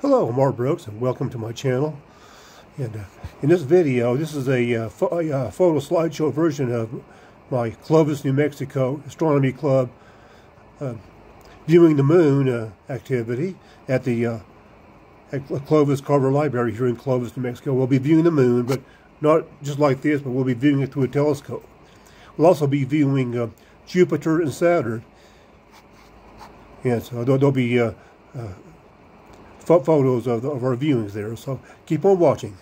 Hello, I'm Mark Brooks, and welcome to my channel. And uh, in this video, this is a, uh, a uh, photo slideshow version of my Clovis, New Mexico Astronomy Club uh, viewing the moon uh, activity at the uh, at Clovis Carver Library here in Clovis, New Mexico. We'll be viewing the moon, but not just like this, but we'll be viewing it through a telescope. We'll also be viewing Jupiter and Saturn. Yes, there'll, there'll be photos of, of our viewings there. So keep on watching.